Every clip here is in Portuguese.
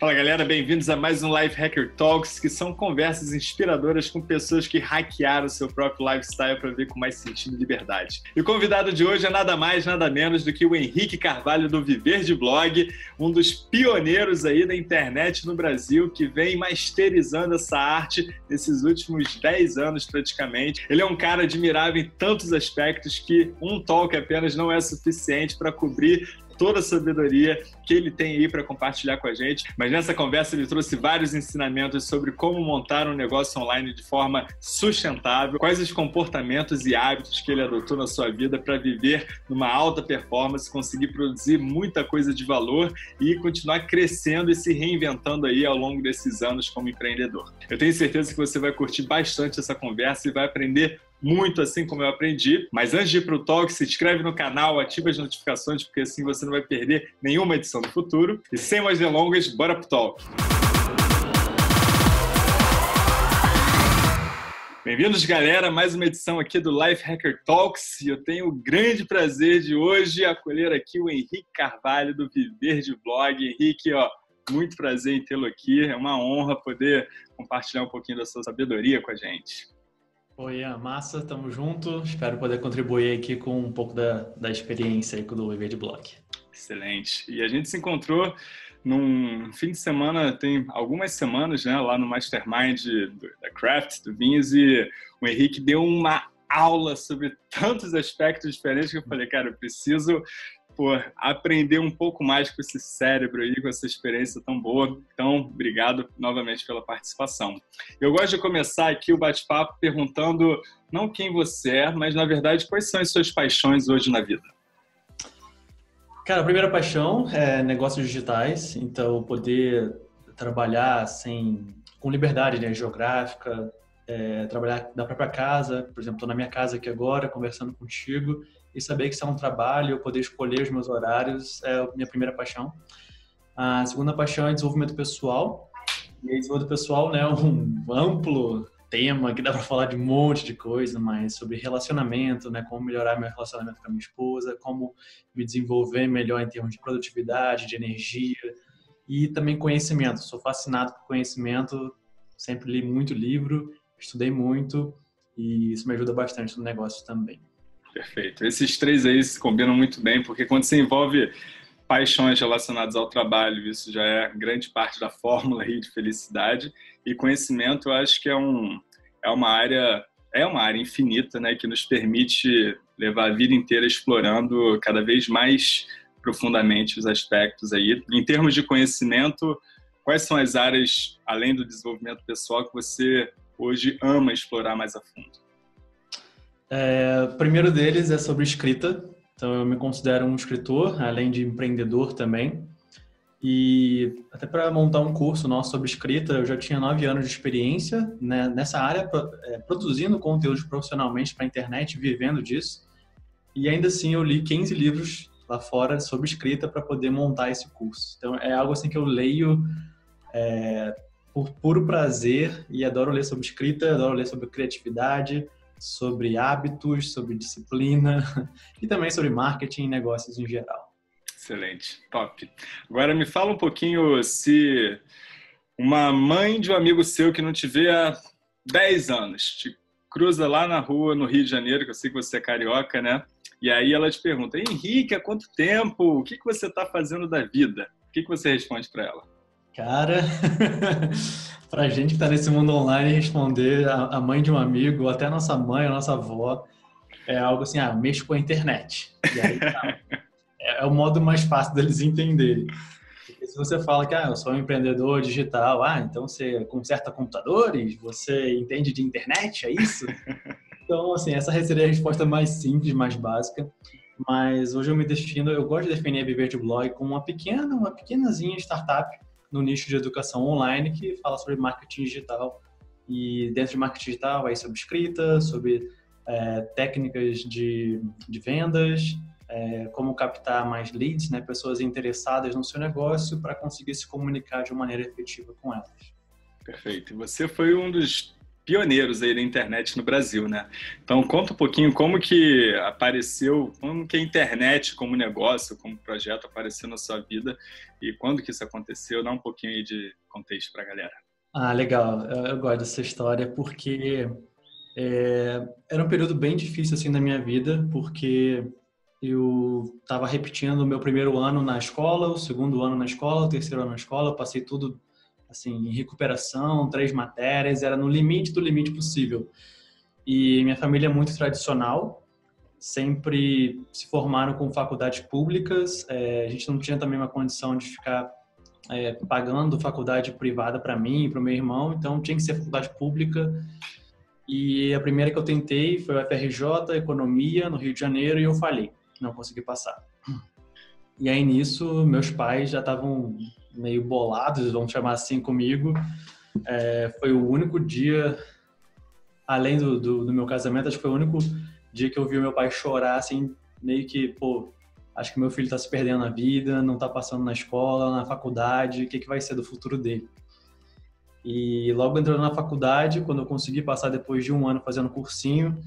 Fala galera, bem-vindos a mais um Life Hacker Talks, que são conversas inspiradoras com pessoas que hackearam seu próprio lifestyle para ver com mais sentido e liberdade. E o convidado de hoje é nada mais, nada menos do que o Henrique Carvalho do Viver de Blog, um dos pioneiros aí da internet no Brasil, que vem masterizando essa arte nesses últimos 10 anos praticamente. Ele é um cara admirável em tantos aspectos que um talk apenas não é suficiente para cobrir toda a sabedoria que ele tem aí para compartilhar com a gente. Mas nessa conversa ele trouxe vários ensinamentos sobre como montar um negócio online de forma sustentável, quais os comportamentos e hábitos que ele adotou na sua vida para viver numa alta performance, conseguir produzir muita coisa de valor e continuar crescendo e se reinventando aí ao longo desses anos como empreendedor. Eu tenho certeza que você vai curtir bastante essa conversa e vai aprender muito assim como eu aprendi. Mas antes de ir para o talk, se inscreve no canal, ativa as notificações, porque assim você não vai perder nenhuma edição do futuro. E sem mais delongas, bora pro talk! Bem-vindos, galera, mais uma edição aqui do Life Hacker Talks. E eu tenho o grande prazer de hoje acolher aqui o Henrique Carvalho do Viver de Blog. Henrique, ó, muito prazer em tê-lo aqui. É uma honra poder compartilhar um pouquinho da sua sabedoria com a gente. Oi, massa, tamo junto. Espero poder contribuir aqui com um pouco da, da experiência aí do Viver de Blog. Excelente. E a gente se encontrou num fim de semana, tem algumas semanas, né, lá no Mastermind da Craft, do Vinhos, e o Henrique deu uma aula sobre tantos aspectos diferentes que eu falei, cara, eu preciso por aprender um pouco mais com esse cérebro aí, com essa experiência tão boa. Então, obrigado novamente pela participação. Eu gosto de começar aqui o bate-papo perguntando não quem você é, mas na verdade quais são as suas paixões hoje na vida. Cara, a primeira paixão é negócios digitais, então poder trabalhar sem com liberdade né, geográfica, é, trabalhar da própria casa, por exemplo, estou na minha casa aqui agora conversando contigo e saber que isso é um trabalho, eu poder escolher os meus horários é a minha primeira paixão. A segunda paixão é desenvolvimento pessoal. E desenvolvimento pessoal né, é um amplo tema que dá para falar de um monte de coisa, mas sobre relacionamento, né, como melhorar meu relacionamento com a minha esposa, como me desenvolver melhor em termos de produtividade, de energia e também conhecimento. Sou fascinado por conhecimento, sempre li muito livro, estudei muito e isso me ajuda bastante no negócio também. Perfeito. Esses três aí se combinam muito bem, porque quando se envolve paixões relacionadas ao trabalho, isso já é grande parte da fórmula aí de felicidade. E conhecimento, eu acho que é, um, é uma área é uma área infinita, né, que nos permite levar a vida inteira explorando cada vez mais profundamente os aspectos aí. Em termos de conhecimento, quais são as áreas, além do desenvolvimento pessoal, que você hoje ama explorar mais a fundo? É, o primeiro deles é sobre escrita. Então, eu me considero um escritor, além de empreendedor também. E até para montar um curso nosso sobre escrita, eu já tinha nove anos de experiência né, nessa área, é, produzindo conteúdos profissionalmente para a internet, vivendo disso. E ainda assim, eu li 15 livros lá fora sobre escrita para poder montar esse curso. Então, é algo assim que eu leio é, por puro prazer e adoro ler sobre escrita, adoro ler sobre criatividade, sobre hábitos, sobre disciplina e também sobre marketing e negócios em geral. Excelente, top. Agora me fala um pouquinho se uma mãe de um amigo seu que não te vê há 10 anos te cruza lá na rua no Rio de Janeiro, que eu sei que você é carioca, né? E aí ela te pergunta: Henrique, há quanto tempo? O que, que você está fazendo da vida? O que, que você responde para ela? Cara, pra gente que tá nesse mundo online, responder a, mãe de um amigo, ou até a nossa mãe, a nossa avó, é algo assim, ah, mexo com a internet. E aí, tá. é, é, o modo mais fácil deles entenderem. Porque se você fala que ah, eu sou um empreendedor digital, ah, então você conserta computadores, você entende de internet, é isso? Então, assim, essa seria a resposta mais simples, mais básica. Mas hoje eu me defino, eu gosto de definir a Viver de Blog como uma pequena, uma pequenazinha startup no nicho de educação online que fala sobre marketing digital. E dentro de marketing digital vai sobre escrita, sobre é, técnicas de, de vendas, é, como captar mais leads, né, pessoas interessadas no seu negócio para conseguir se comunicar de uma maneira efetiva com elas. Perfeito. Você foi um dos pioneiros aí da internet no Brasil, né? Então conta um pouquinho como que apareceu, como que a internet como negócio, como projeto apareceu na sua vida e quando que isso aconteceu, dá um pouquinho aí de contexto para a galera. Ah, legal. Eu, gosto dessa história porque é, era um período bem difícil assim na minha vida, porque eu estava repetindo o meu primeiro ano na escola, o segundo ano na escola, o terceiro ano na escola, passei tudo assim, em recuperação, três matérias, era no limite do limite possível. E minha família é muito tradicional, sempre se formaram com faculdades públicas, é, a gente não tinha também uma condição de ficar é, pagando faculdade privada para mim e para o meu irmão, então tinha que ser faculdade pública. E a primeira que eu tentei foi o FRJ, Economia, no Rio de Janeiro, e eu falhei, não consegui passar. E aí nisso, meus pais já estavam meio bolados, vamos chamar assim, comigo. É, foi o único dia, além do, do, do, meu casamento, acho que foi o único dia que eu vi meu pai chorar, assim, meio que, pô, acho que meu filho está se perdendo na vida, não está passando na escola, na faculdade, o que, que vai ser do futuro dele? E logo entrando na faculdade, quando eu consegui passar depois de um ano fazendo cursinho,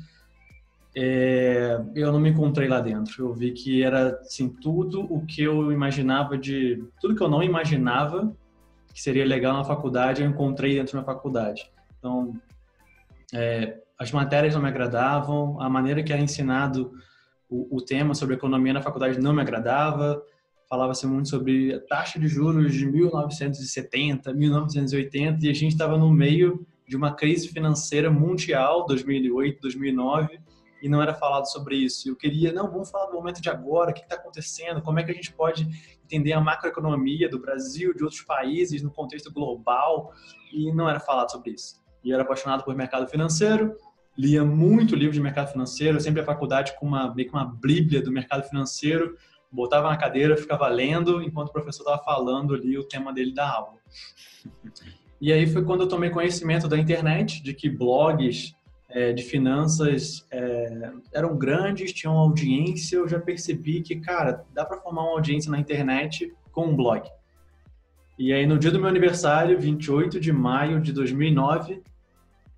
é, eu não me encontrei lá dentro. Eu vi que era assim tudo o que eu imaginava de tudo que eu não imaginava que seria legal na faculdade, eu encontrei dentro da faculdade. Então, é, as matérias não me agradavam, a maneira que era ensinado o, o tema sobre economia na faculdade não me agradava. Falava-se muito sobre a taxa de juros de 1970, 1980, e a gente estava no meio de uma crise financeira mundial, 2008, 2009 e não era falado sobre isso. Eu queria, não, vamos falar do momento de agora, o que está acontecendo, como é que a gente pode entender a macroeconomia do Brasil, de outros países, no contexto global, e não era falado sobre isso. E eu era apaixonado por mercado financeiro, lia muito livro de mercado financeiro, sempre a faculdade com uma, meio que uma bíblia do mercado financeiro, botava na cadeira, ficava lendo, enquanto o professor estava falando ali o tema dele da aula. E aí foi quando eu tomei conhecimento da internet, de que blogs é, de finanças é, eram grandes, tinham audiência, eu já percebi que, cara, dá para formar uma audiência na internet com um blog. E aí, no dia do meu aniversário, 28 de maio de 2009,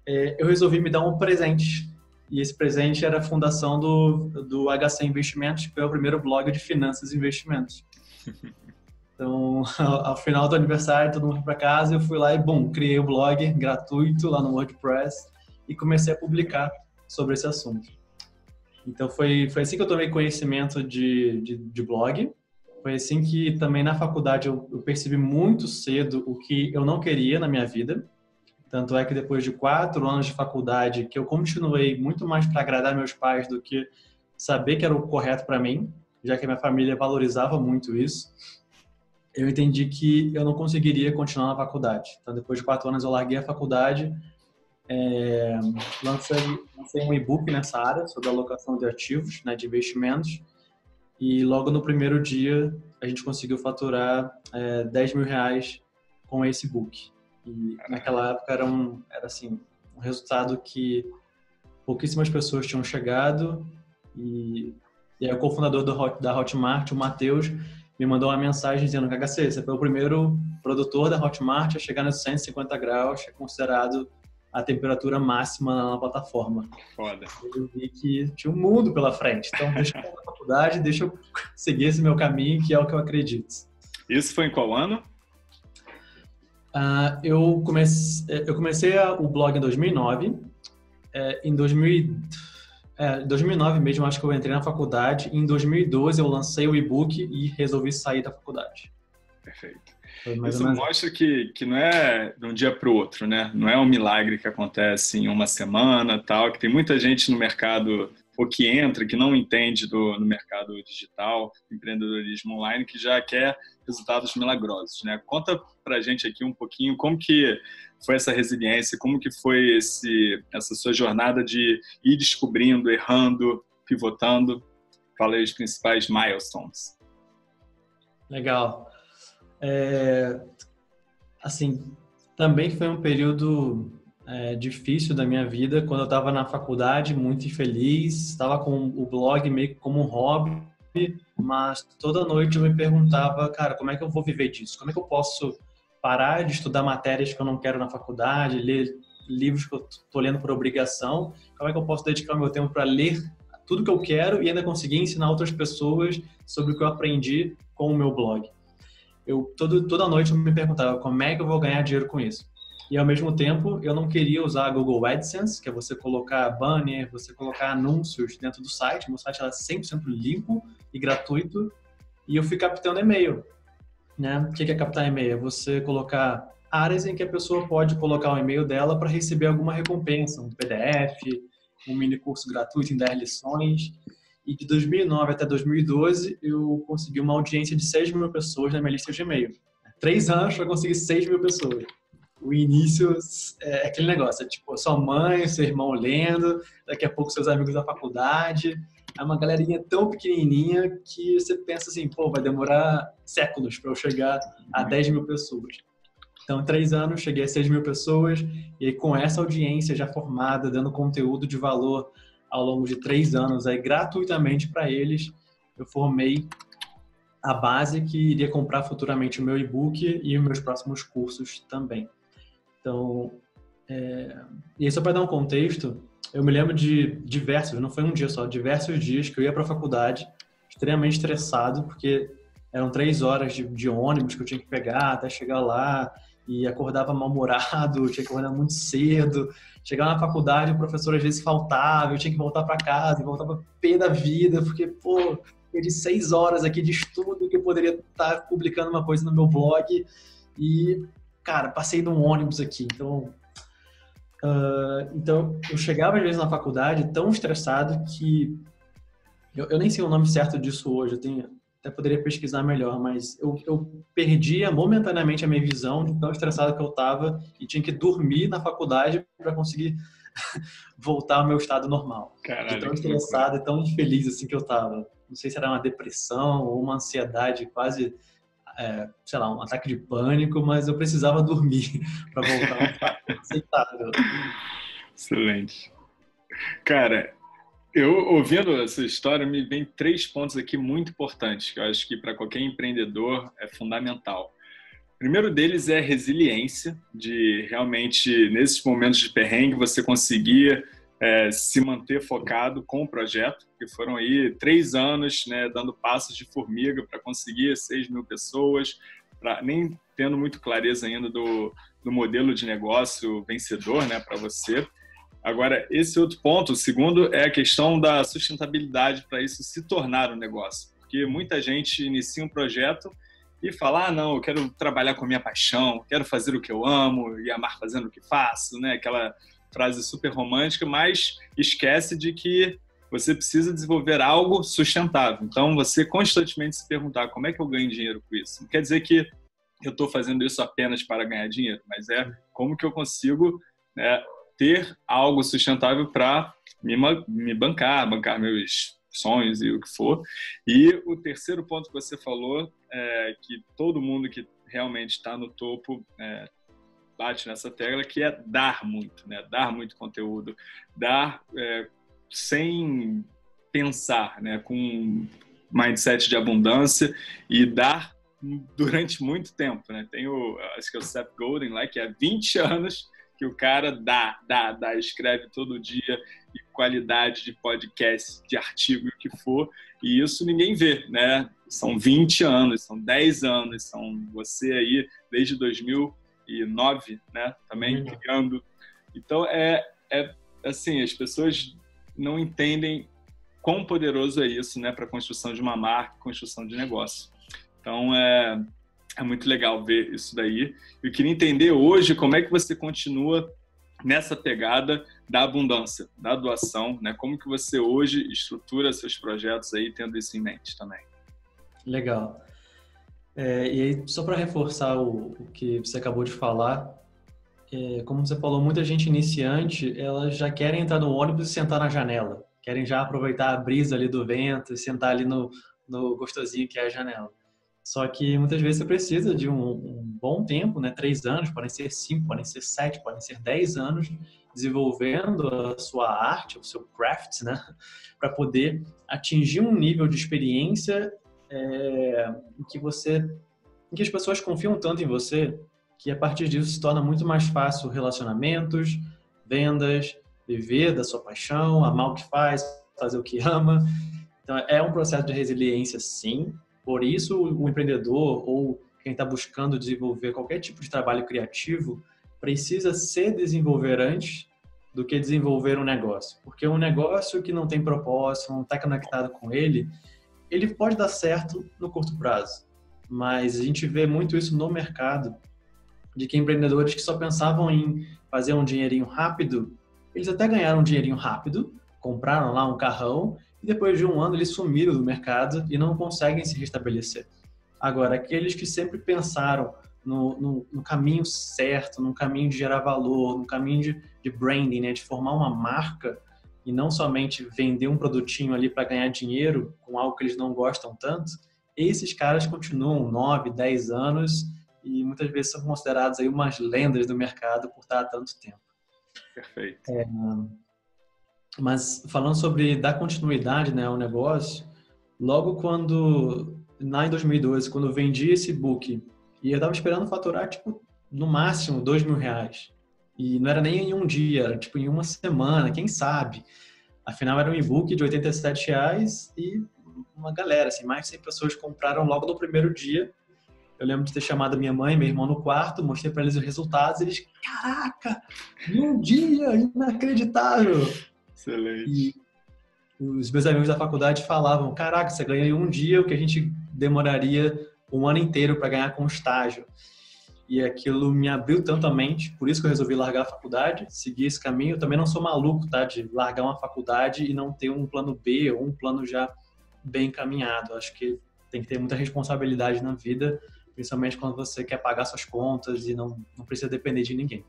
é, eu resolvi me dar um presente. E esse presente era a fundação do, do HC Investimentos, que foi o primeiro blog de finanças e investimentos. Então, ao final do aniversário, todo mundo foi para casa, eu fui lá e, bom, criei o blog gratuito lá no WordPress e comecei a publicar sobre esse assunto. Então foi, foi assim que eu tomei conhecimento de, de, de blog. Foi assim que também na faculdade eu, eu, percebi muito cedo o que eu não queria na minha vida. Tanto é que depois de quatro anos de faculdade, que eu continuei muito mais para agradar meus pais do que saber que era o correto para mim, já que a minha família valorizava muito isso. Eu entendi que eu não conseguiria continuar na faculdade. Então, depois de quatro anos, eu larguei a faculdade é, lancei, lancei um e-book nessa área sobre alocação de ativos, né, de investimentos, e logo no primeiro dia a gente conseguiu faturar é, 10 mil reais com esse book. E naquela época era um, era assim, um resultado que pouquíssimas pessoas tinham chegado e, e aí o cofundador do, da Hotmart, o Matheus, me mandou uma mensagem dizendo que HC, você foi o primeiro produtor da Hotmart a chegar nos 150 graus, é considerado a temperatura máxima na plataforma. Foda. Eu vi que tinha um mundo pela frente. Então, deixa eu ir na faculdade, deixa eu seguir esse meu caminho, que é o que eu acredito. Isso foi em qual ano? Uh, eu, comecei, eu comecei o blog em 2009. É, em 2000, é, 2009 mesmo, acho que eu entrei na faculdade. Em 2012, eu lancei o e-book e resolvi sair da faculdade. Perfeito. Isso mostra que, que não é de um dia para o outro, né? Não é um milagre que acontece em uma semana, tal. Que tem muita gente no mercado ou que entra, que não entende do no mercado digital, empreendedorismo online, que já quer resultados milagrosos, né? Conta para gente aqui um pouquinho como que foi essa resiliência, como que foi esse essa sua jornada de ir descobrindo, errando, pivotando. Fala aí os principais milestones. Legal. É, assim, também foi um período é, difícil da minha vida, quando eu estava na faculdade, muito infeliz, estava com o blog meio como um hobby, mas toda noite eu me perguntava, cara, como é que eu vou viver disso? Como é que eu posso parar de estudar matérias que eu não quero na faculdade, ler livros que eu estou lendo por obrigação, como é que eu posso dedicar o meu tempo para ler tudo que eu quero e ainda conseguir ensinar outras pessoas sobre o que eu aprendi com o meu blog. Eu todo, toda noite eu me perguntava como é que eu vou ganhar dinheiro com isso. E ao mesmo tempo, eu não queria usar a Google AdSense, que é você colocar banner, você colocar anúncios dentro do site. Meu site era 100% limpo e gratuito. E eu fui captando e-mail. Né? O que é captar e-mail? É você colocar áreas em que a pessoa pode colocar o e-mail dela para receber alguma recompensa, um PDF, um mini curso gratuito em 10 lições. E de 2009 até 2012, eu consegui uma audiência de 6 mil pessoas na minha lista de e-mail. Três anos para conseguir 6 mil pessoas. O início é aquele negócio, é tipo sua mãe, seu irmão lendo, daqui a pouco seus amigos da faculdade. É uma galerinha tão pequenininha que você pensa assim, pô, vai demorar séculos para eu chegar a 10 mil pessoas. Então, três anos, cheguei a 6 mil pessoas e aí, com essa audiência já formada, dando conteúdo de valor ao longo de três anos, aí gratuitamente para eles, eu formei a base que iria comprar futuramente o meu e-book e os meus próximos cursos também. Então, é... e aí só para dar um contexto, eu me lembro de diversos, não foi um dia só, diversos dias que eu ia para a faculdade extremamente estressado, porque eram três horas de, de, ônibus que eu tinha que pegar até chegar lá, e acordava mal-humorado, tinha que acordar muito cedo. Chegava na faculdade, o professor às vezes faltava, eu tinha que voltar para casa e voltava pé da vida, porque, pô, perdi seis horas aqui de estudo que eu poderia estar publicando uma coisa no meu blog. E, cara, passei num ônibus aqui. Então, uh, então eu chegava às vezes na faculdade tão estressado que eu, eu nem sei o nome certo disso hoje. Eu tenho até poderia pesquisar melhor, mas eu, eu perdia momentaneamente a minha visão de tão estressado que eu estava e tinha que dormir na faculdade para conseguir voltar ao meu estado normal. Caralho, de tão estressado e tão infeliz assim que eu estava. Não sei se era uma depressão ou uma ansiedade quase, é, sei lá, um ataque de pânico, mas eu precisava dormir para voltar ao estado aceitável. Excelente. Cara, eu, ouvindo essa história, me vem três pontos aqui muito importantes, que eu acho que para qualquer empreendedor é fundamental. O primeiro deles é resiliência, de realmente, nesses momentos de perrengue, você conseguir é, se manter focado com o projeto, que foram aí três anos né, dando passos de formiga para conseguir seis mil pessoas, nem tendo muito clareza ainda do, do modelo de negócio vencedor né, para você. Agora, esse outro ponto, o segundo, é a questão da sustentabilidade para isso se tornar um negócio. Porque muita gente inicia um projeto e fala: ah, não, eu quero trabalhar com a minha paixão, quero fazer o que eu amo e amar fazendo o que faço, né? Aquela frase super romântica, mas esquece de que você precisa desenvolver algo sustentável. Então, você constantemente se perguntar como é que eu ganho dinheiro com isso. Não quer dizer que eu estou fazendo isso apenas para ganhar dinheiro, mas é como que eu consigo né, ter algo sustentável para me, me bancar, bancar meus sonhos e o que for. E o terceiro ponto que você falou é que todo mundo que realmente está no topo é, bate nessa tecla, que é dar muito, né? Dar muito conteúdo, dar é, sem pensar, né? Com mindset de abundância e dar durante muito tempo, né? Tem o, acho que é o Seth Godin lá, que há 20 anos que o cara dá, dá, dá, escreve todo dia e qualidade de podcast, de artigo, o que for, e isso ninguém vê, né? São 20 anos, são 10 anos, são você aí desde 2009, né? Também uhum. criando. Então, é, é assim, as pessoas não entendem quão poderoso é isso, né, para construção de uma marca, construção de negócio. Então, é, é muito legal ver isso daí. Eu queria entender hoje como é que você continua nessa pegada da abundância, da doação, né? Como que você hoje estrutura seus projetos aí tendo isso em mente também? Legal. É, e aí, só para reforçar o, o, que você acabou de falar, é, como você falou, muita gente iniciante, elas já querem entrar no ônibus e sentar na janela. Querem já aproveitar a brisa ali do vento e sentar ali no, no gostosinho que é a janela. Só que muitas vezes você precisa de um, um, bom tempo, né? Três anos, podem ser cinco, podem ser sete, podem ser dez anos desenvolvendo a sua arte, o seu craft, né? Para poder atingir um nível de experiência é, em que você, em que as pessoas confiam tanto em você que a partir disso se torna muito mais fácil relacionamentos, vendas, viver da sua paixão, amar o que faz, fazer o que ama. Então, é um processo de resiliência, sim. Por isso, o empreendedor ou quem está buscando desenvolver qualquer tipo de trabalho criativo precisa se desenvolver antes do que desenvolver um negócio. Porque um negócio que não tem propósito, não está conectado com ele, ele pode dar certo no curto prazo. Mas a gente vê muito isso no mercado, de que empreendedores que só pensavam em fazer um dinheirinho rápido, eles até ganharam um dinheirinho rápido, compraram lá um carrão e depois de um ano eles sumiram do mercado e não conseguem se restabelecer. Agora, aqueles que sempre pensaram no, no, no caminho certo, no caminho de gerar valor, no caminho de, de branding, né, de formar uma marca e não somente vender um produtinho ali para ganhar dinheiro com algo que eles não gostam tanto, esses caras continuam 9, 10 anos e muitas vezes são considerados aí umas lendas do mercado por estar há tanto tempo. Perfeito. É, mas falando sobre dar continuidade né, ao negócio, logo quando, lá em 2012, quando eu vendi esse book, e eu estava esperando faturar, tipo, no máximo, dois mil reais. E não era nem em um dia, era tipo em uma semana, quem sabe. Afinal, era um e-book de 87 reais e uma galera, assim, mais de 100 pessoas compraram logo no primeiro dia. Eu lembro de ter chamado minha mãe e meu irmão no quarto, mostrei para eles os resultados eles, caraca, um dia, inacreditável. Excelente. E os meus amigos da faculdade falavam, caraca, você ganha em um dia o que a gente demoraria um ano inteiro para ganhar com estágio. E aquilo me abriu tanto a mente, por isso que eu resolvi largar a faculdade, seguir esse caminho. Eu também não sou maluco, tá, de largar uma faculdade e não ter um plano B ou um plano já bem encaminhado. Acho que tem que ter muita responsabilidade na vida, principalmente quando você quer pagar suas contas e não, não precisa depender de ninguém.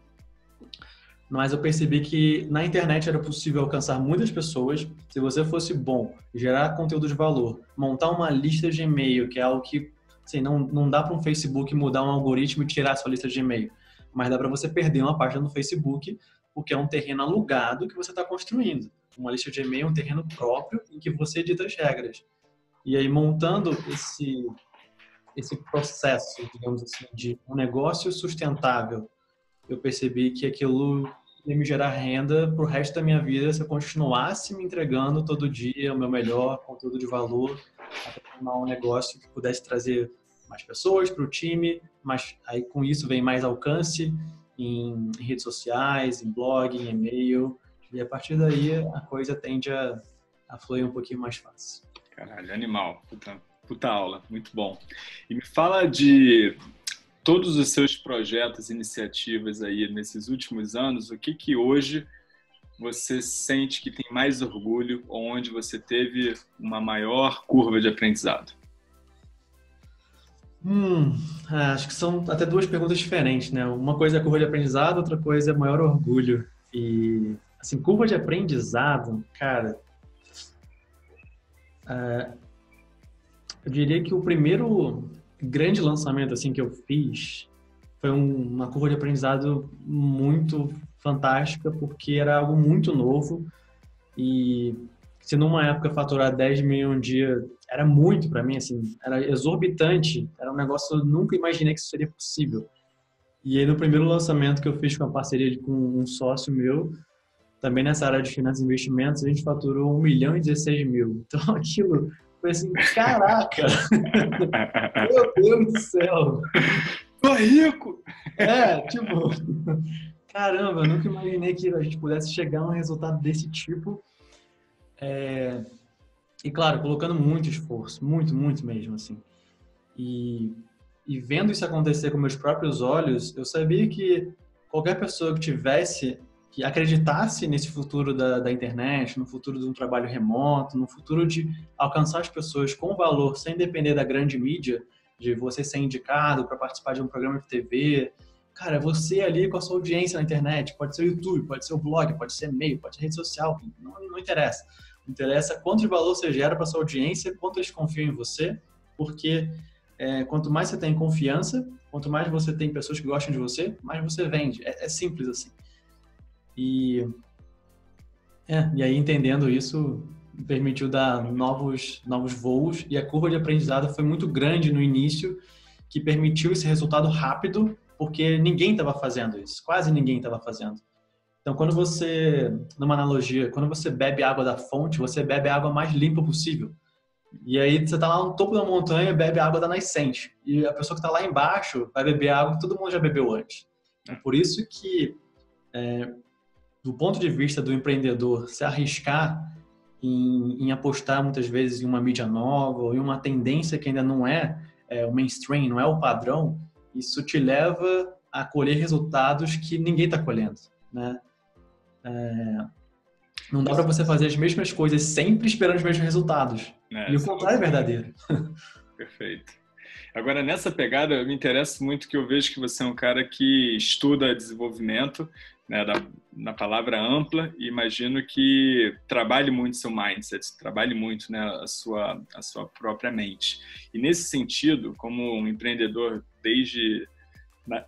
Mas eu percebi que na internet era possível alcançar muitas pessoas se você fosse bom, gerar conteúdo de valor, montar uma lista de e-mail, que é algo que assim, não, não dá para um Facebook mudar um algoritmo e tirar a sua lista de e-mail, mas dá para você perder uma página no Facebook porque é um terreno alugado que você está construindo. Uma lista de e-mail é um terreno próprio em que você edita as regras. E aí, montando esse, esse processo, digamos assim, de um negócio sustentável, eu percebi que aquilo ia me gerar renda para o resto da minha vida se eu continuasse me entregando todo dia o meu melhor conteúdo de valor, formar um negócio que pudesse trazer mais pessoas para o time, mas aí com isso vem mais alcance em redes sociais, em blog, em e-mail, e a partir daí a coisa tende a, a fluir um pouquinho mais fácil. Caralho, animal. Puta, puta aula, muito bom. E me fala de todos os seus projetos, iniciativas aí nesses últimos anos, o que que hoje você sente que tem mais orgulho, onde você teve uma maior curva de aprendizado? Hum, é, acho que são até duas perguntas diferentes, né? Uma coisa é curva de aprendizado, outra coisa é maior orgulho. E, assim, curva de aprendizado, cara, é, eu diria que o primeiro grande lançamento, assim, que eu fiz foi uma curva de aprendizado muito fantástica, porque era algo muito novo e se numa época faturar 10 mil um dia era muito para mim, assim, era exorbitante, era um negócio eu nunca imaginei que isso seria possível. E aí no primeiro lançamento que eu fiz com a parceria com um sócio meu, também nessa área de finanças e investimentos, a gente faturou 1 milhão e 16 mil. Então aquilo foi assim, caraca! Meu Deus do céu! Tô rico! É, tipo, caramba, eu nunca imaginei que a gente pudesse chegar a um resultado desse tipo. É, e claro, colocando muito esforço, muito, muito mesmo, assim. E, e vendo isso acontecer com meus próprios olhos, eu sabia que qualquer pessoa que tivesse, que acreditasse nesse futuro da, da internet, no futuro de um trabalho remoto, no futuro de alcançar as pessoas com valor, sem depender da grande mídia, de você ser indicado para participar de um programa de TV. Cara, você ali com a sua audiência na internet, pode ser o YouTube, pode ser o blog, pode ser e-mail, pode ser rede social, não, não interessa interessa quanto de valor você gera para sua audiência, quanto eles confiam em você, porque é, quanto mais você tem confiança, quanto mais você tem pessoas que gostam de você, mais você vende. É, é simples assim. E, é, e aí, entendendo isso, permitiu dar novos, novos voos e a curva de aprendizado foi muito grande no início, que permitiu esse resultado rápido, porque ninguém estava fazendo isso, quase ninguém estava fazendo. Então, quando você, numa analogia, quando você bebe água da fonte, você bebe a água mais limpa possível. E aí você está lá no topo da montanha e bebe água da nascente. E a pessoa que está lá embaixo vai beber água que todo mundo já bebeu antes. É por isso que, é, do ponto de vista do empreendedor, se arriscar em, em, apostar muitas vezes em uma mídia nova ou em uma tendência que ainda não é, é o mainstream, não é o padrão, isso te leva a colher resultados que ninguém está colhendo, né? É, não dá para você fazer as mesmas coisas sempre esperando os mesmos resultados. É, e o contrário é verdadeiro. Perfeito. Agora, nessa pegada, me interessa muito que eu vejo que você é um cara que estuda desenvolvimento, né, da, na palavra ampla, e imagino que trabalhe muito seu mindset, trabalhe muito né, a, sua, a sua própria mente. E nesse sentido, como um empreendedor desde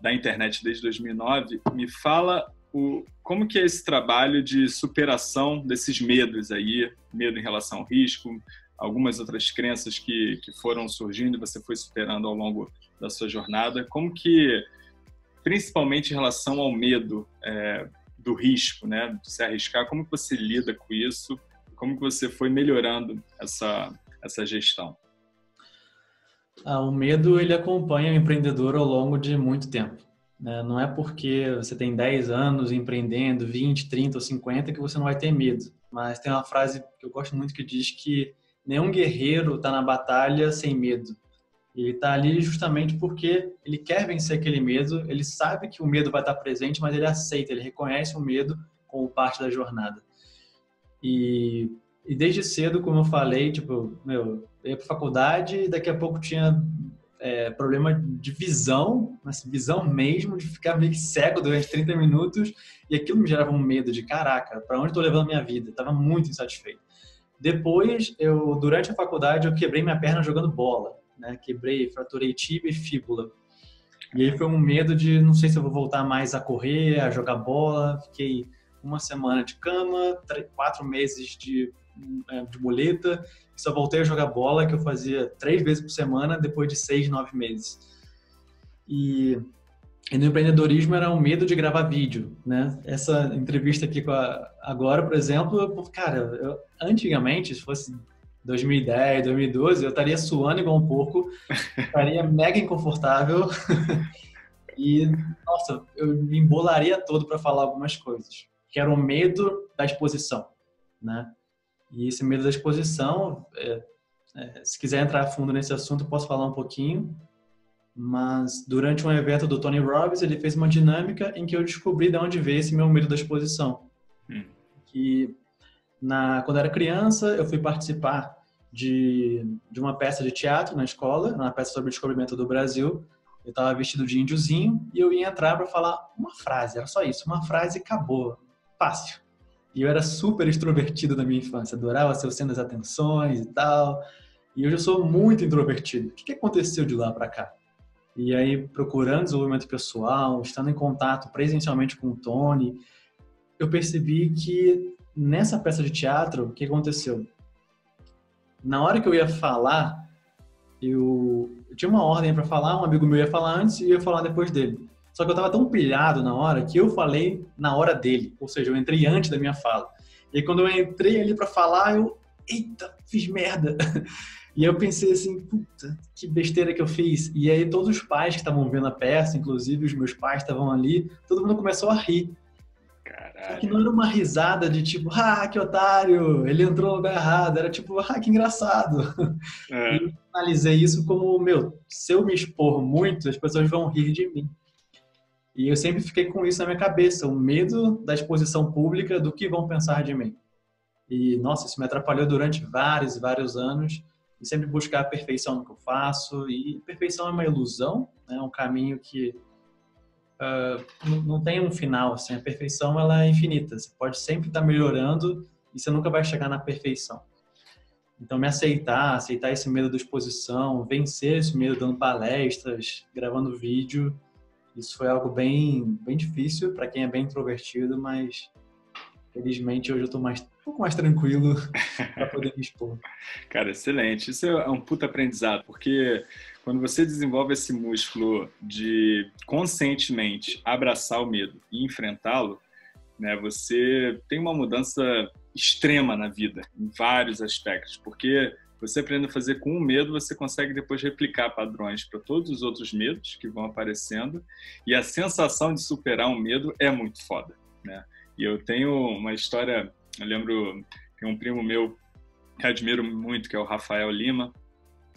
da internet desde 2009, me fala o, como que é esse trabalho de superação desses medos aí, medo em relação ao risco, algumas outras crenças que, que foram surgindo e você foi superando ao longo da sua jornada, como que, principalmente em relação ao medo é, do risco, né, de se arriscar, como que você lida com isso, como que você foi melhorando essa, essa gestão? Ah, o medo ele acompanha o empreendedor ao longo de muito tempo. Né? Não é porque você tem 10 anos empreendendo, 20, 30 ou 50 que você não vai ter medo. Mas tem uma frase que eu gosto muito que diz que nenhum guerreiro está na batalha sem medo. Ele está ali justamente porque ele quer vencer aquele medo, ele sabe que o medo vai estar presente, mas ele aceita, ele reconhece o medo como parte da jornada. E, e desde cedo, como eu falei, tipo, meu, eu ia para faculdade e daqui a pouco tinha é, problema de visão, mas visão mesmo, de ficar meio cego durante 30 minutos, e aquilo me gerava um medo de caraca, para onde estou levando minha vida? Estava muito insatisfeito. Depois, eu durante a faculdade, eu quebrei minha perna jogando bola, né? Quebrei, fraturei tibia e fíbula. E aí foi um medo de não sei se eu vou voltar mais a correr, a jogar bola. Fiquei uma semana de cama, quatro meses de, é, de muleta só voltei a jogar bola, que eu fazia três vezes por semana, depois de seis, nove meses. E, e no empreendedorismo era o medo de gravar vídeo, né? Essa entrevista aqui a, agora, por exemplo, eu, cara, eu, antigamente, se fosse 2010, 2012, eu estaria suando igual um porco, estaria mega inconfortável e, nossa, eu me embolaria todo para falar algumas coisas, que era o medo da exposição, né? E esse medo da exposição, é, é, se quiser entrar a fundo nesse assunto, eu posso falar um pouquinho. Mas durante um evento do Tony Robbins, ele fez uma dinâmica em que eu descobri de onde veio esse meu medo da exposição. Hum. Que na, quando era criança, eu fui participar de, de uma peça de teatro na escola, uma peça sobre o descobrimento do Brasil. Eu estava vestido de índiozinho e eu ia entrar para falar uma frase, era só isso, uma frase e acabou. Fácil. E eu era super extrovertido na minha infância, adorava ser o centro das atenções e tal. E hoje eu sou muito introvertido. O que aconteceu de lá para cá? E aí, procurando desenvolvimento pessoal, estando em contato presencialmente com o Tony, eu percebi que nessa peça de teatro, o que aconteceu? Na hora que eu ia falar, eu, eu tinha uma ordem para falar, um amigo meu ia falar antes e eu ia falar depois dele. Só que eu estava tão pilhado na hora que eu falei na hora dele, ou seja, eu entrei antes da minha fala. E quando eu entrei ali para falar, eu, eita, fiz merda. E eu pensei assim, puta, que besteira que eu fiz. E aí todos os pais que estavam vendo a peça, inclusive os meus pais estavam ali, todo mundo começou a rir. Caralho. Só que não era uma risada de tipo, ah, que otário, ele entrou no lugar errado. Era tipo, ah, que engraçado. É. E analisei isso como, meu, se eu me expor muito, as pessoas vão rir de mim. E eu sempre fiquei com isso na minha cabeça, o medo da exposição pública, do que vão pensar de mim. E, nossa, isso me atrapalhou durante vários e vários anos. E sempre buscar a perfeição no que eu faço. E perfeição é uma ilusão, né? é um caminho que uh, não, tem um final. Assim. A perfeição ela é infinita. Você pode sempre estar melhorando e você nunca vai chegar na perfeição. Então, me aceitar, aceitar esse medo da exposição, vencer esse medo dando palestras, gravando vídeo, isso foi algo bem, bem difícil para quem é bem introvertido, mas felizmente hoje eu estou mais, um pouco mais tranquilo para poder me expor. Cara, excelente. Isso é um puta aprendizado, porque quando você desenvolve esse músculo de conscientemente abraçar o medo e enfrentá-lo, né, você tem uma mudança extrema na vida, em vários aspectos, porque você aprende a fazer com um medo, você consegue depois replicar padrões para todos os outros medos que vão aparecendo, e a sensação de superar um medo é muito foda, né? E eu tenho uma história, eu lembro, tem um primo meu que admiro muito, que é o Rafael Lima.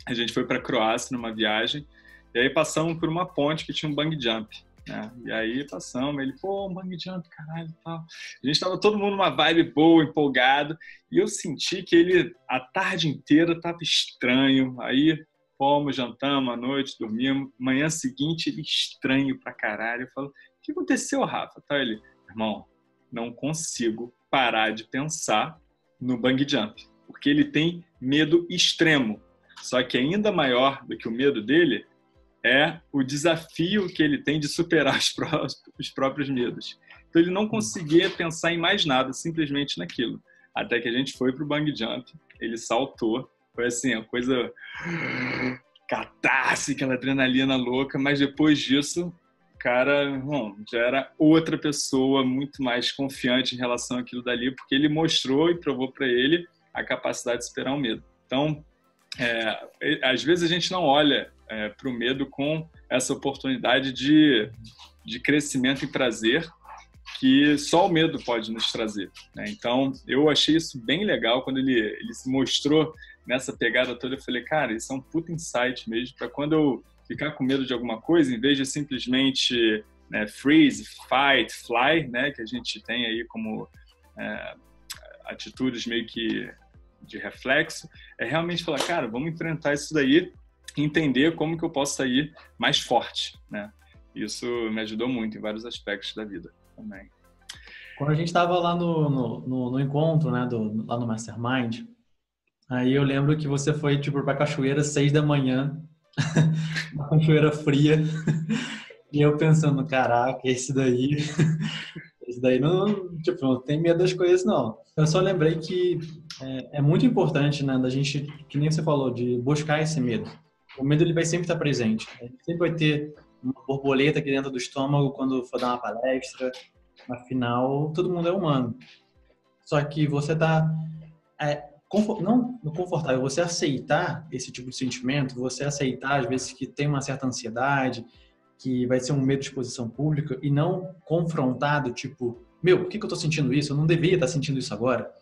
A gente foi para a Croácia numa viagem, e aí passamos por uma ponte que tinha um bang jump. Né? E aí passamos, ele, pô, bang jump, caralho, tal. A gente tava todo mundo numa vibe boa, empolgado, e eu senti que ele a tarde inteira tava estranho. Aí fomos, jantamos à noite, dormimos. Manhã seguinte, ele estranho pra caralho. Eu falo, o que aconteceu, Rafa? Tá ele, irmão, não consigo parar de pensar no bang jump, porque ele tem medo extremo. Só que ainda maior do que o medo dele é o desafio que ele tem de superar os, pró os próprios medos. Então ele não conseguia pensar em mais nada, simplesmente naquilo. Até que a gente foi para o bang jump, ele saltou, foi assim, a coisa catarse, aquela adrenalina louca, mas depois disso, cara, bom, já era outra pessoa muito mais confiante em relação àquilo dali, porque ele mostrou e provou para ele a capacidade de superar o medo. Então, é, às vezes a gente não olha é, para o medo com essa oportunidade de, de crescimento e prazer que só o medo pode nos trazer. Né? Então, eu achei isso bem legal quando ele, ele se mostrou nessa pegada toda. Eu falei, cara, isso é um puta insight mesmo para quando eu ficar com medo de alguma coisa, em vez de simplesmente né, freeze, fight, fly, né, que a gente tem aí como é, atitudes meio que de reflexo, é realmente falar, cara, vamos enfrentar isso daí entender como que eu posso sair mais forte, né? Isso me ajudou muito em vários aspectos da vida também. Quando a gente estava lá no, no, no, no, encontro, né, do, lá no Mastermind, aí eu lembro que você foi, tipo, pra cachoeira seis da manhã, uma cachoeira fria, e eu pensando, caraca, esse daí, esse daí não, tipo, não tem medo das coisas, não. Eu só lembrei que é, é muito importante, né, da gente, que nem você falou, de buscar esse medo o medo ele vai sempre estar presente. Né? Sempre vai ter uma borboleta aqui dentro do estômago quando for dar uma palestra. Afinal, todo mundo é humano. Só que você está é, não confortável, você aceitar esse tipo de sentimento, você aceitar às vezes que tem uma certa ansiedade, que vai ser um medo de exposição pública e não confrontado, tipo, meu, por que, que eu estou sentindo isso? Eu não deveria estar sentindo isso agora.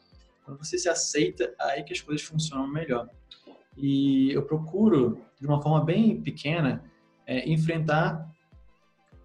Quando você se aceita, aí que as coisas funcionam melhor. E eu procuro, de uma forma bem pequena, é, enfrentar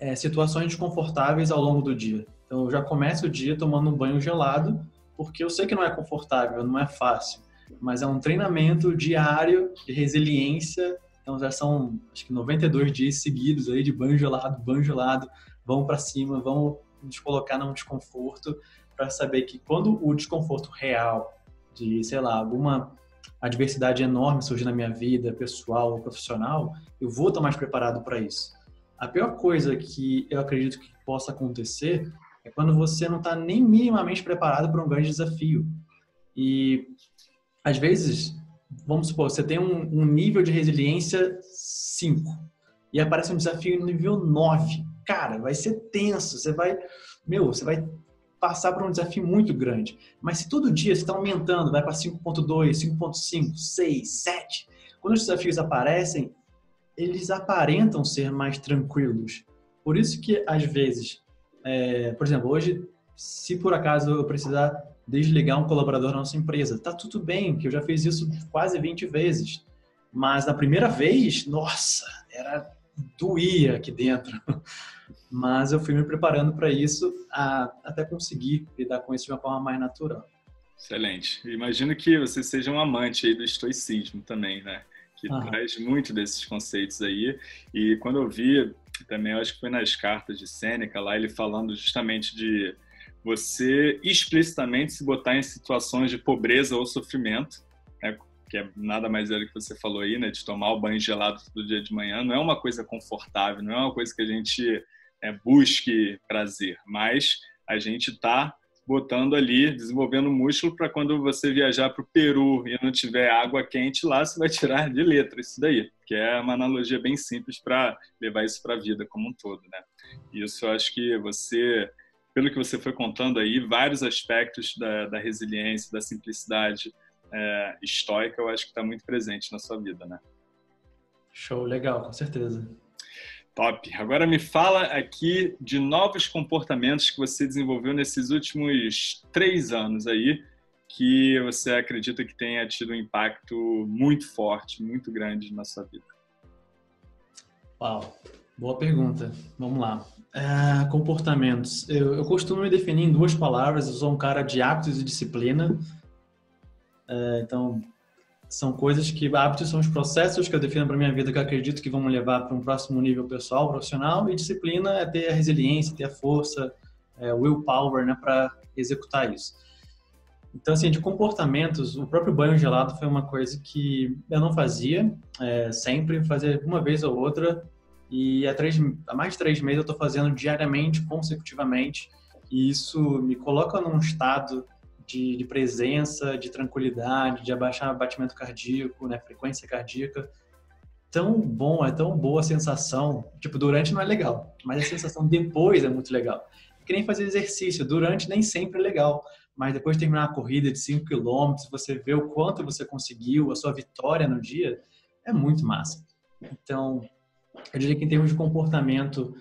é, situações desconfortáveis ao longo do dia. Então, eu já começo o dia tomando um banho gelado, porque eu sei que não é confortável, não é fácil, mas é um treinamento diário de resiliência. Então, já são, acho que 92 dias seguidos aí de banho gelado, banho gelado, vão para cima, vão nos colocar num desconforto para saber que quando o desconforto real de, sei lá, alguma adversidade enorme surgir na minha vida, pessoal ou profissional, eu vou estar mais preparado para isso. A pior coisa que eu acredito que possa acontecer é quando você não está nem minimamente preparado para um grande desafio. E às vezes, vamos supor, você tem um, um nível de resiliência 5 e aparece um desafio no nível 9. Cara, vai ser tenso, você vai, meu, você vai passar por um desafio muito grande. Mas se todo dia você está aumentando, vai para 5.2, 5.5, 6, 7, quando os desafios aparecem, eles aparentam ser mais tranquilos. Por isso que, às vezes, é, por exemplo, hoje, se por acaso eu precisar desligar um colaborador da nossa empresa, tá tudo bem, que eu já fiz isso quase 20 vezes. Mas na primeira vez, nossa, era doía aqui dentro. Mas eu fui me preparando para isso a, até conseguir lidar com isso de uma forma mais natural. Excelente. Imagino que você seja um amante aí do estoicismo também, né? Que ah. traz muito desses conceitos aí. E quando eu vi, também acho que foi nas cartas de Sêneca, lá ele falando justamente de você explicitamente se botar em situações de pobreza ou sofrimento, né? que é nada mais é do que você falou aí, né, de tomar o banho gelado todo dia de manhã, não é uma coisa confortável, não é uma coisa que a gente é, busque prazer, mas a gente está botando ali, desenvolvendo músculo para quando você viajar para o Peru e não tiver água quente lá, você vai tirar de letra isso daí, que é uma analogia bem simples para levar isso para a vida como um todo, né? Isso eu acho que você pelo que você foi contando aí, vários aspectos da, da resiliência, da simplicidade é, estoica, eu acho que está muito presente na sua vida, né? Show, legal, com certeza. Top. Agora me fala aqui de novos comportamentos que você desenvolveu nesses últimos três anos aí, que você acredita que tenha tido um impacto muito forte, muito grande na sua vida. Uau, boa pergunta. Vamos lá. Uh, comportamentos. Eu, eu, costumo me definir em duas palavras. Eu sou um cara de hábitos e disciplina. Uh, então, são coisas que hábitos são os processos que eu defino para minha vida que eu acredito que vão me levar para um próximo nível pessoal, profissional. E disciplina é ter a resiliência, ter a força, é, willpower, né, para executar isso. Então, assim, de comportamentos, o próprio banho gelado foi uma coisa que eu não fazia é, sempre, fazia uma vez ou outra. E há, três, há mais de três meses eu estou fazendo diariamente, consecutivamente. E isso me coloca num estado de, de, presença, de tranquilidade, de abaixar batimento cardíaco, né, frequência cardíaca. Tão bom, é tão boa a sensação. Tipo, durante não é legal, mas a sensação depois é muito legal. É que nem fazer exercício, durante nem sempre é legal mas depois de terminar a corrida de 5 km, você vê o quanto você conseguiu, a sua vitória no dia, é muito massa. Então, eu diria que em termos de comportamento,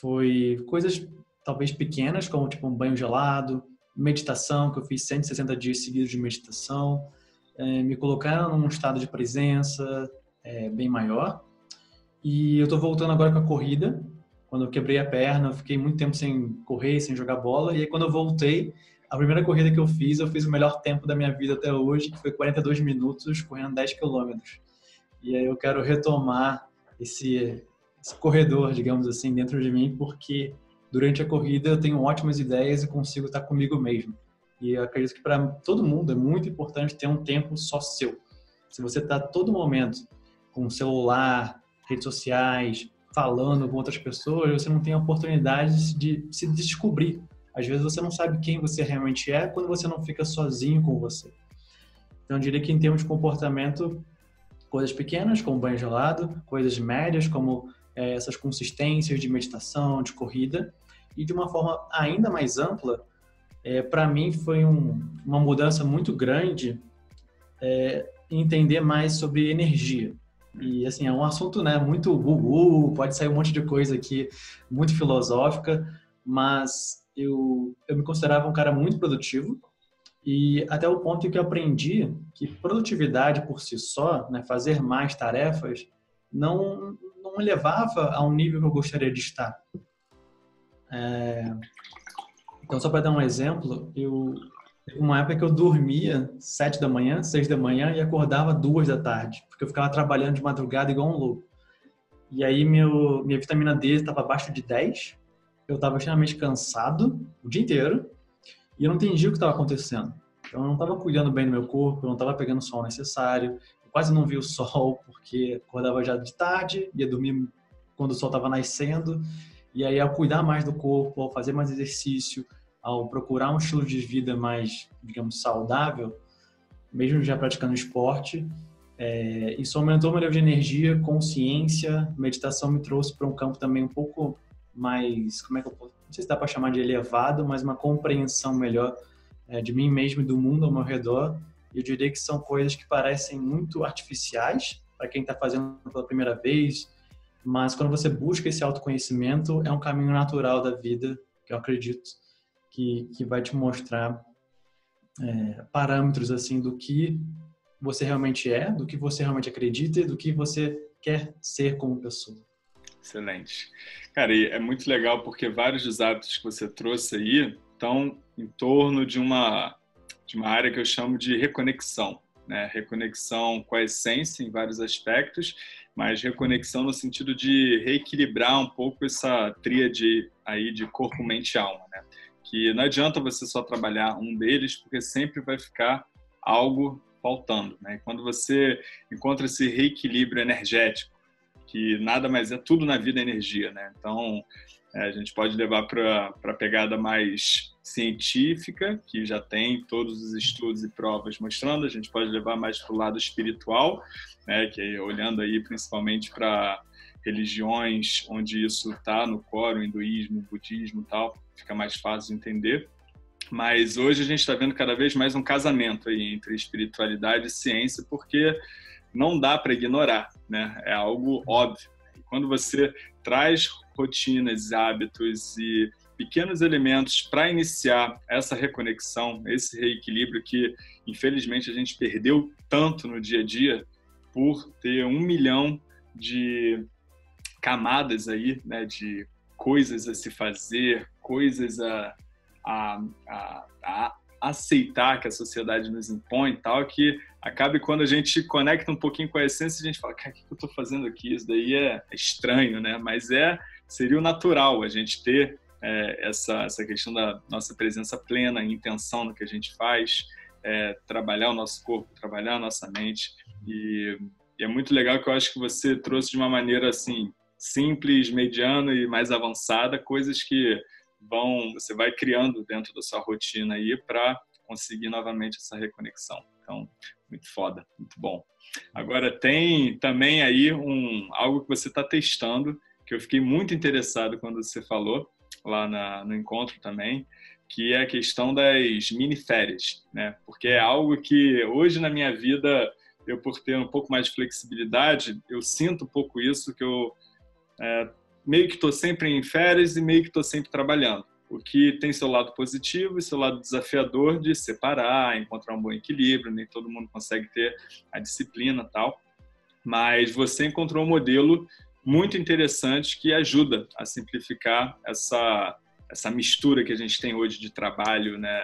foi coisas talvez pequenas, como tipo um banho gelado, meditação, que eu fiz 160 dias seguidos de meditação, é, me colocaram num estado de presença é, bem maior. E eu estou voltando agora com a corrida. Quando eu quebrei a perna, eu fiquei muito tempo sem correr, sem jogar bola. E aí, quando eu voltei, a primeira corrida que eu fiz, eu fiz o melhor tempo da minha vida até hoje, que foi 42 minutos correndo 10 quilômetros. E aí eu quero retomar esse, esse corredor, digamos assim, dentro de mim, porque durante a corrida eu tenho ótimas ideias e consigo estar comigo mesmo. E eu acredito que para todo mundo é muito importante ter um tempo só seu. Se você está todo momento com o celular, redes sociais, falando com outras pessoas, você não tem a oportunidade de se descobrir às vezes você não sabe quem você realmente é quando você não fica sozinho com você. Então, eu diria que em termos de comportamento, coisas pequenas, como banho gelado, coisas médias, como é, essas consistências de meditação, de corrida, e de uma forma ainda mais ampla, é, para mim foi um, uma mudança muito grande é, entender mais sobre energia. E assim, é um assunto né, muito uh, pode sair um monte de coisa aqui, muito filosófica, mas eu, eu me considerava um cara muito produtivo e até o ponto em que eu aprendi que produtividade por si só, né, fazer mais tarefas, não me levava a um nível que eu gostaria de estar. É... Então, só para dar um exemplo, eu uma época que eu dormia sete da manhã, seis da manhã e acordava duas da tarde, porque eu ficava trabalhando de madrugada igual um louco. E aí meu, minha vitamina D estava abaixo de 10 eu estava extremamente cansado o dia inteiro e eu não entendia o que estava acontecendo. Então, eu não estava cuidando bem do meu corpo, eu não estava pegando o sol necessário, quase não via o sol porque acordava já de tarde, ia dormir quando o sol estava nascendo. E aí, ao cuidar mais do corpo, ao fazer mais exercício, ao procurar um estilo de vida mais, digamos, saudável, mesmo já praticando esporte, é, isso aumentou meu nível de energia, consciência, meditação me trouxe para um campo também um pouco mais, como é que eu posso, não sei se dá para chamar de elevado, mas uma compreensão melhor é, de mim mesmo e do mundo ao meu redor. Eu diria que são coisas que parecem muito artificiais para quem está fazendo pela primeira vez, mas quando você busca esse autoconhecimento, é um caminho natural da vida, que eu acredito que, que vai te mostrar é, parâmetros assim do que você realmente é, do que você realmente acredita e do que você quer ser como pessoa. Excelente. Cara, e é muito legal porque vários dos hábitos que você trouxe aí estão em torno de uma, de uma área que eu chamo de reconexão. Né? Reconexão com a essência em vários aspectos, mas reconexão no sentido de reequilibrar um pouco essa tríade aí de corpo, mente e alma. Né? Que não adianta você só trabalhar um deles, porque sempre vai ficar algo faltando. Né? Quando você encontra esse reequilíbrio energético, que nada mais é, tudo na vida é energia, né? Então, é, a gente pode levar para a pegada mais científica, que já tem todos os estudos e provas mostrando, a gente pode levar mais para o lado espiritual, né, que é olhando aí principalmente para religiões onde isso está no core, o hinduísmo, budismo tal, fica mais fácil de entender. Mas hoje a gente está vendo cada vez mais um casamento aí entre espiritualidade e ciência, porque não dá para ignorar, né? É algo óbvio. Quando você traz rotinas, hábitos e pequenos elementos para iniciar essa reconexão, esse reequilíbrio que, infelizmente, a gente perdeu tanto no dia a dia por ter um milhão de camadas aí, né, de coisas a se fazer, coisas a, a, a, a aceitar que a sociedade nos impõe e tal, que acabe quando a gente conecta um pouquinho com a essência, a gente fala, cara, o que eu estou fazendo aqui? Isso daí é estranho, né? Mas é seria o natural a gente ter é, essa, essa questão da nossa presença plena, intenção no que a gente faz, é, trabalhar o nosso corpo, trabalhar a nossa mente. E, e, é muito legal que eu acho que você trouxe de uma maneira assim simples, mediana e mais avançada coisas que vão você vai criando dentro da sua rotina aí para conseguir novamente essa reconexão. Então, muito foda, muito bom. Agora tem também aí um algo que você está testando que eu fiquei muito interessado quando você falou, lá na, no encontro também, que é a questão das mini férias, né? Porque é algo que hoje na minha vida, eu por ter um pouco mais de flexibilidade, eu sinto um pouco isso, que eu é, meio que estou sempre em férias e meio que estou sempre trabalhando. O que tem seu lado positivo e seu lado desafiador de separar, encontrar um bom equilíbrio, nem todo mundo consegue ter a disciplina tal. Mas você encontrou um modelo muito interessante que ajuda a simplificar essa, essa mistura que a gente tem hoje de trabalho, né,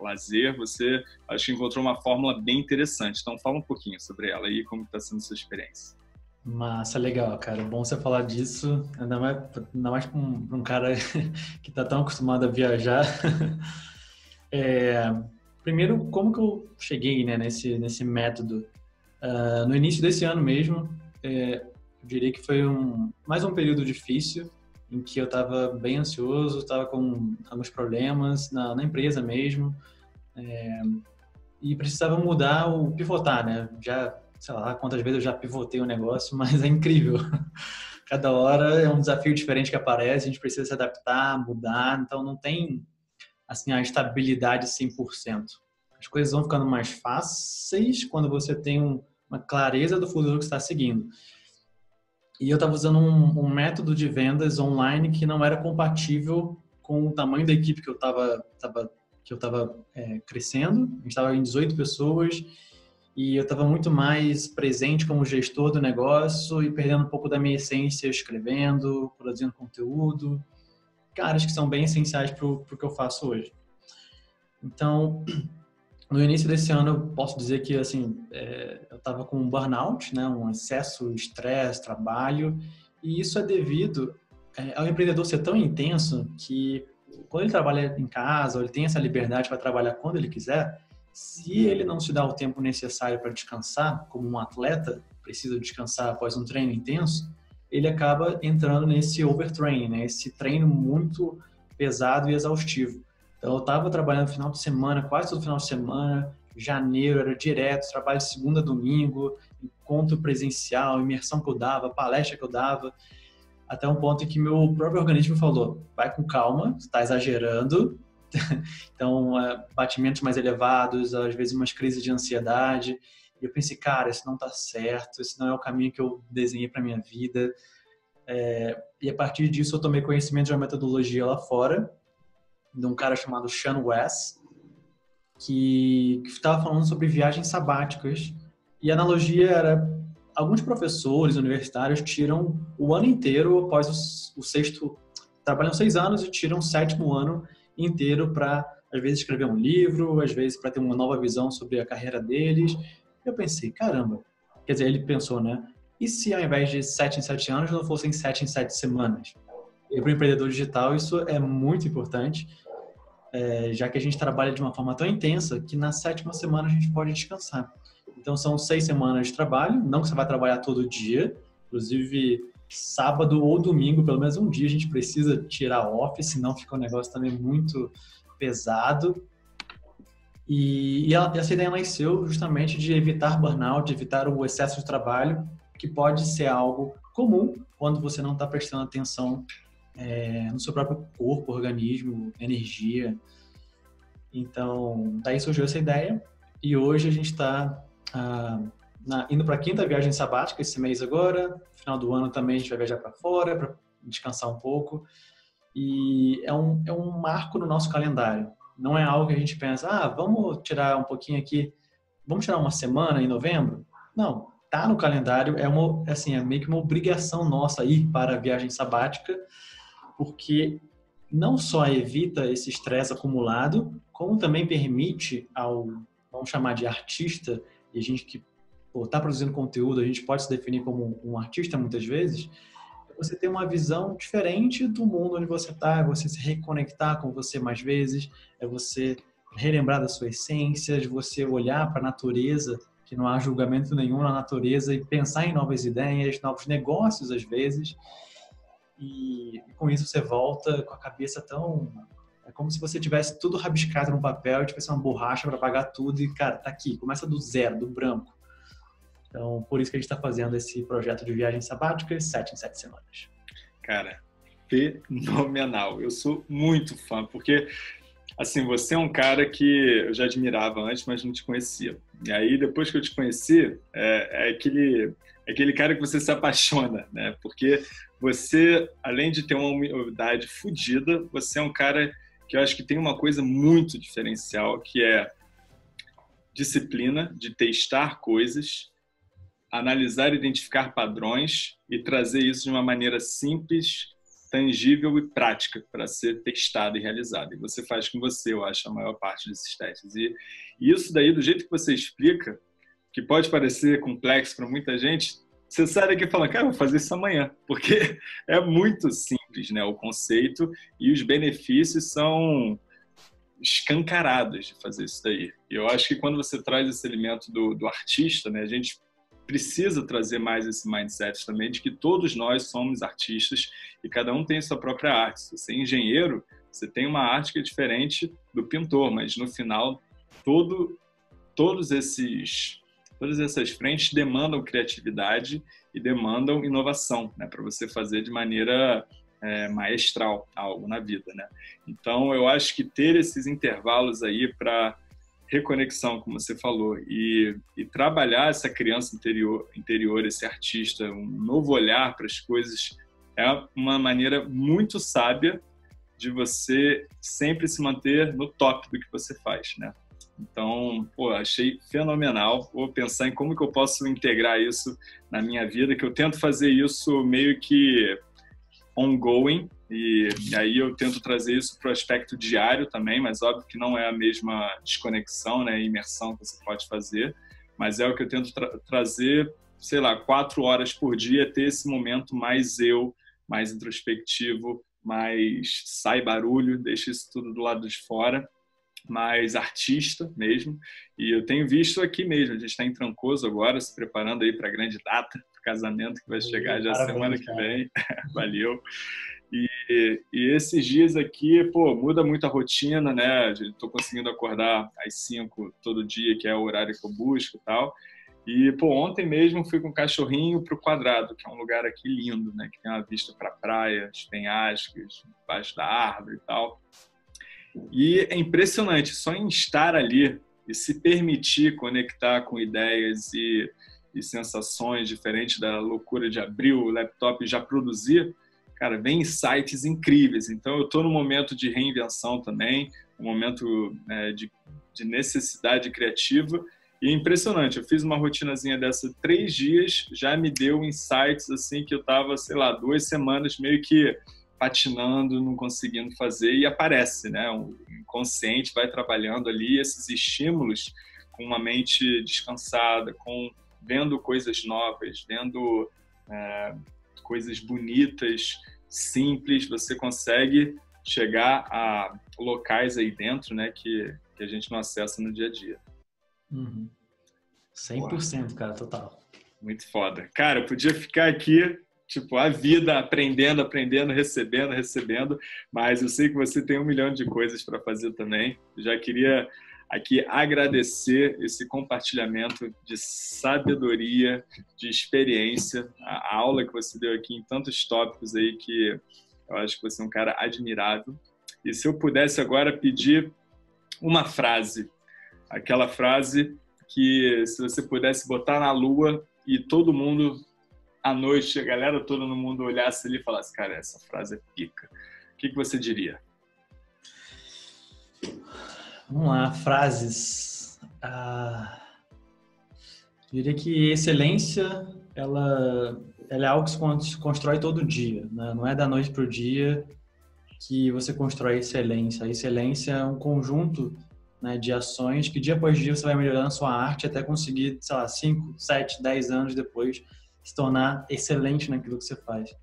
lazer. Você acho que encontrou uma fórmula bem interessante. Então fala um pouquinho sobre ela e como está sendo sua experiência. Massa, legal, cara. Bom você falar disso, ainda mais, ainda mais para um, um, cara que está tão acostumado a viajar. É, primeiro, como que eu cheguei né, nesse, nesse método? Uh, no início desse ano mesmo, é, diria que foi um, mais um período difícil em que eu estava bem ansioso, estava com alguns problemas na, na empresa mesmo é, e precisava mudar o pivotar, né? Já, sei lá, quantas vezes eu já pivotei o negócio, mas é incrível. Cada hora é um desafio diferente que aparece, a gente precisa se adaptar, mudar, então não tem assim a estabilidade 100%. As coisas vão ficando mais fáceis quando você tem um, uma clareza do futuro que está seguindo. E eu estava usando um, um, método de vendas online que não era compatível com o tamanho da equipe que eu estava que eu estava é, crescendo. A gente estava em 18 pessoas e eu estava muito mais presente como gestor do negócio e perdendo um pouco da minha essência escrevendo, produzindo conteúdo, caras que são bem essenciais para o que eu faço hoje. Então, no início desse ano, eu posso dizer que assim, é, eu estava com um burnout, né, um excesso, estresse, trabalho, e isso é devido é, ao empreendedor ser tão intenso que quando ele trabalha em casa, ou ele tem essa liberdade para trabalhar quando ele quiser, se ele não se dá o tempo necessário para descansar, como um atleta precisa descansar após um treino intenso, ele acaba entrando nesse overtraining, né, esse treino muito pesado e exaustivo. Então, eu estava trabalhando final de semana, quase todo final de semana, janeiro era direto, trabalho segunda domingo, encontro presencial, imersão que eu dava, palestra que eu dava, até um ponto em que meu próprio organismo falou: vai com calma, está exagerando. então, é, batimentos mais elevados, às vezes umas crises de ansiedade. E eu pensei, cara, isso não está certo, esse não é o caminho que eu desenhei para minha vida. É, e a partir disso, eu tomei conhecimento de uma metodologia lá fora, de um cara chamado Sean West, que estava falando sobre viagens sabáticas. E a analogia era: alguns professores universitários tiram o ano inteiro após o sexto. trabalham seis anos e tiram o sétimo ano inteiro para, às vezes, escrever um livro, às vezes, para ter uma nova visão sobre a carreira deles. Eu pensei: caramba. Quer dizer, ele pensou, né? E se ao invés de sete em sete anos não fossem sete em sete semanas? E para o empreendedor digital isso é muito importante é, já que a gente trabalha de uma forma tão intensa que na sétima semana a gente pode descansar. Então são seis semanas de trabalho, não que você vai trabalhar todo dia, inclusive sábado ou domingo, pelo menos um dia a gente precisa tirar off, senão fica um negócio também muito pesado. E, e essa ideia nasceu justamente de evitar burnout, de evitar o excesso de trabalho, que pode ser algo comum quando você não está prestando atenção é, no seu próprio corpo, organismo, energia. Então, daí surgiu essa ideia e hoje a gente está ah, indo para a quinta viagem sabática esse mês agora. Final do ano também a gente vai viajar para fora para descansar um pouco. E é um, é um marco no nosso calendário. Não é algo que a gente pensa, ah, vamos tirar um pouquinho aqui, vamos tirar uma semana em novembro? Não, tá no calendário, é uma assim, é meio que uma obrigação nossa ir para a viagem sabática, porque não só evita esse estresse acumulado, como também permite ao, vamos chamar de artista, e a gente que está produzindo conteúdo, a gente pode se definir como um artista muitas vezes, você ter uma visão diferente do mundo onde você está, é você se reconectar com você mais vezes, é você relembrar da sua essência, de você olhar para a natureza, que não há julgamento nenhum na natureza, e pensar em novas ideias, novos negócios às vezes. E, e com isso você volta com a cabeça tão. É como se você tivesse tudo rabiscado no papel e tivesse uma borracha para apagar tudo e, cara, tá aqui, começa do zero, do branco. Então, por isso que a gente está fazendo esse projeto de viagem sabática, sete em sete semanas. Cara, fenomenal. Eu sou muito fã, porque assim, você é um cara que eu já admirava antes, mas não te conhecia. E aí, depois que eu te conheci, é, é aquele, é aquele cara que você se apaixona, né? Porque você, além de ter uma humildade fodida, você é um cara que eu acho que tem uma coisa muito diferencial, que é disciplina de testar coisas, analisar e identificar padrões e trazer isso de uma maneira simples, tangível e prática para ser testado e realizado. E você faz com você, eu acho, a maior parte desses testes. E isso daí, do jeito que você explica, que pode parecer complexo para muita gente, você sai daqui falando, cara, vou fazer isso amanhã, porque é muito simples, né? O conceito e os benefícios são escancarados de fazer isso daí. E eu acho que quando você traz esse elemento do, do artista, né? A gente precisa trazer mais esse mindset também de que todos nós somos artistas e cada um tem sua própria arte. Se você é engenheiro, você tem uma arte que é diferente do pintor, mas no final todo todos esses todas essas frentes demandam criatividade e demandam inovação, né, para você fazer de maneira é, maestral algo na vida, né? Então eu acho que ter esses intervalos aí para reconexão, como você falou, e, e, trabalhar essa criança interior, interior, esse artista, um novo olhar para as coisas, é uma maneira muito sábia de você sempre se manter no top do que você faz, né? Então, pô, achei fenomenal. Vou pensar em como que eu posso integrar isso na minha vida, que eu tento fazer isso meio que ongoing, e, e, aí eu tento trazer isso para o aspecto diário também, mas óbvio que não é a mesma desconexão, né, imersão que você pode fazer, mas é o que eu tento tra trazer, sei lá, quatro horas por dia, ter esse momento mais eu, mais introspectivo, mais sai barulho, deixa isso tudo do lado de fora, mais artista mesmo. E eu tenho visto aqui mesmo, a gente está em Trancoso agora, se preparando aí para a grande data, casamento que vai chegar já semana que vem. Valeu. E, e, esses dias aqui, pô, muda muito a rotina, né? Estou conseguindo acordar às 5 todo dia, que é o horário que eu busco e tal. E, pô, ontem mesmo fui com o cachorrinho pro Quadrado, que é um lugar aqui lindo, né? Que tem uma vista para praia, os penhascos, embaixo da árvore e tal. E é impressionante, só em estar ali e se permitir conectar com ideias e, e sensações diferentes da loucura de abrir o laptop e já produzir, cara, vem insights incríveis. Então, eu estou no momento de reinvenção também, um momento é, de, de, necessidade criativa. E é impressionante, eu fiz uma rotinazinha dessa três dias, já me deu insights assim que eu estava, sei lá, duas semanas meio que patinando, não conseguindo fazer, e aparece, né? O inconsciente vai trabalhando ali esses estímulos com uma mente descansada, com vendo coisas novas, vendo é, coisas bonitas, simples, você consegue chegar a locais aí dentro, né, que, que a gente não acessa no dia a dia. Uhum. 100%, Uau. cara, total. Muito foda. Cara, eu podia ficar aqui, tipo, a vida aprendendo, aprendendo, recebendo, recebendo, mas eu sei que você tem um milhão de coisas para fazer também. Já queria aqui agradecer esse compartilhamento de sabedoria, de experiência, a aula que você deu aqui em tantos tópicos aí que eu acho que você é um cara admirável. E se eu pudesse agora pedir uma frase, aquela frase que se você pudesse botar na lua e todo mundo à noite, a galera toda no mundo olhasse ali e falasse, cara, essa frase é pica. O que, que você diria? Vamos lá, frases. Ah, diria que excelência, ela, ela é algo que se constrói todo dia, né? não é da noite para o dia que você constrói excelência. A excelência é um conjunto né, de ações que dia após dia você vai melhorando a sua arte até conseguir, sei lá, 5, 7, 10 anos depois se tornar excelente naquilo que você faz.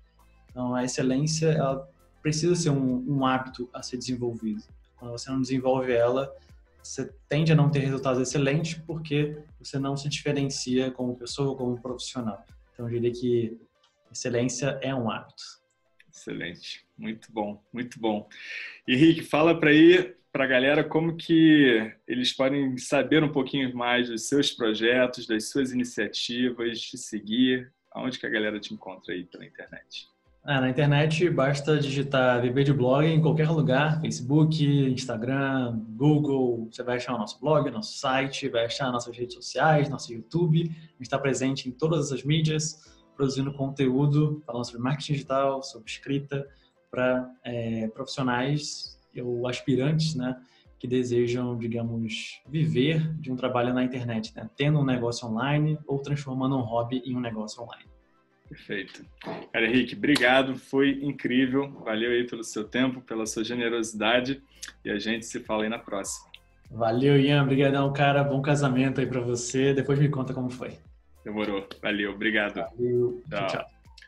Então, a excelência, ela precisa ser um, um hábito a ser desenvolvido. Quando você não desenvolve ela, você tende a não ter resultados excelentes porque você não se diferencia como pessoa ou como profissional. Então, eu diria que excelência é um hábito. Excelente, muito bom, muito bom. Henrique, fala para aí para a galera como que eles podem saber um pouquinho mais dos seus projetos, das suas iniciativas, te seguir, aonde que a galera te encontra aí pela internet. Ah, na internet basta digitar Viver de Blog em qualquer lugar, Facebook, Instagram, Google, você vai achar o nosso blog, nosso site, vai achar nossas redes sociais, nosso YouTube, a gente está presente em todas essas mídias, produzindo conteúdo falando sobre marketing digital, sobre escrita, para é, profissionais ou aspirantes, né, que desejam, digamos, viver de um trabalho na internet, né, tendo um negócio online ou transformando um hobby em um negócio online. Perfeito. Cara, Henrique, obrigado, foi incrível. Valeu aí pelo seu tempo, pela sua generosidade e a gente se fala aí na próxima. Valeu, Ian. Obrigadão, cara. Bom casamento aí para você. Depois me conta como foi. Demorou. Valeu, obrigado. Valeu. tchau. tchau.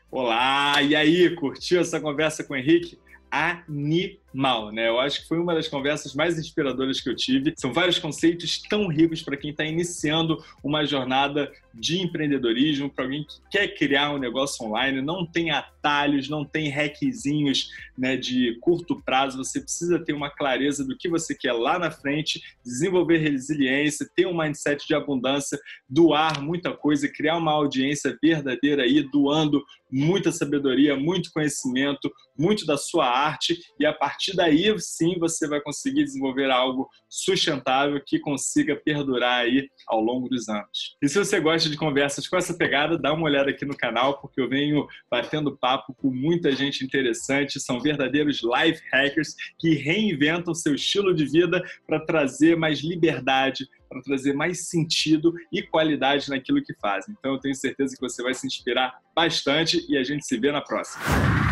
Olá, e aí, curtiu essa conversa com o Henrique? animal, né? Eu acho que foi uma das conversas mais inspiradoras que eu tive. São vários conceitos tão ricos para quem está iniciando uma jornada de empreendedorismo, para alguém que quer criar um negócio online, não tem atalhos, não tem hackzinhos né, de curto prazo, você precisa ter uma clareza do que você quer lá na frente, desenvolver resiliência, ter um mindset de abundância, doar muita coisa, criar uma audiência verdadeira aí, doando muita sabedoria, muito conhecimento, muito da sua arte e a partir daí sim você vai conseguir desenvolver algo sustentável que consiga perdurar aí ao longo dos anos. E se você gosta de conversas com essa pegada, dá uma olhada aqui no canal porque eu venho batendo papo com muita gente interessante, são verdadeiros life hackers que reinventam seu estilo de vida para trazer mais liberdade, para trazer mais sentido e qualidade naquilo que fazem. Então eu tenho certeza que você vai se inspirar bastante e a gente se vê na próxima.